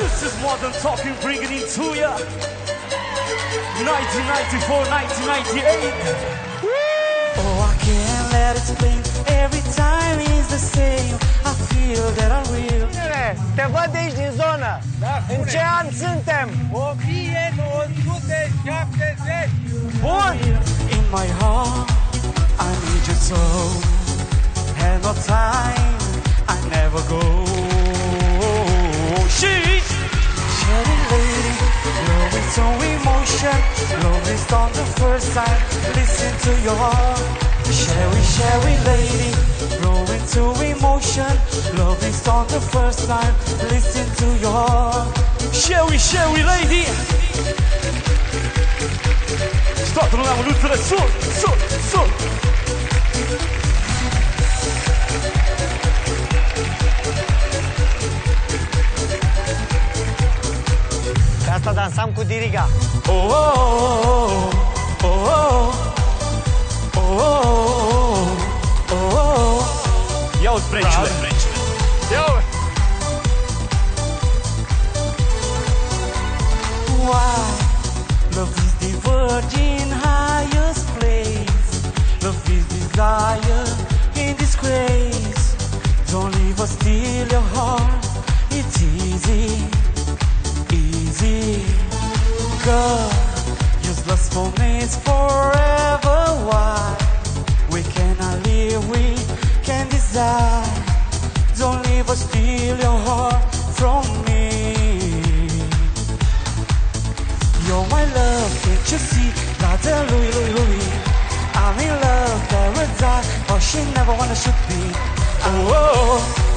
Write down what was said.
This is modern talking, bringing it to ya. 1994, 1998. Oh, I can't let it explain. Every time is the same. I feel that I will. Bine, te văd de aici din zonă. În ce an suntem? 1970. Bun! In my heart, I need you so. Have no time, I never go. Love is on the first time. Listen to your heart. Cheri, cheri lady, growing to emotion. Love is on the first time. Listen to your heart. Cheri, Cheri lady. Și toată lumea mânuțele sus, sus, sus. Pe dansam cu diriga. Oh, oh, oh, oh, oh, oh, oh, oh, oh. Ia uzi precile. Ia uite. Why? Love is the virgin highest place. Love is desire in disgrace. Don't leave us steal God, useless moments forever. Why? We cannot live, we can desire. Don't leave us steal your heart from me. You're my love, can't you see? Not a Louis, Louis, Louis. I'm in love, paradise, but she never wanna shoot me. Oh, oh, oh, oh, oh, oh, oh,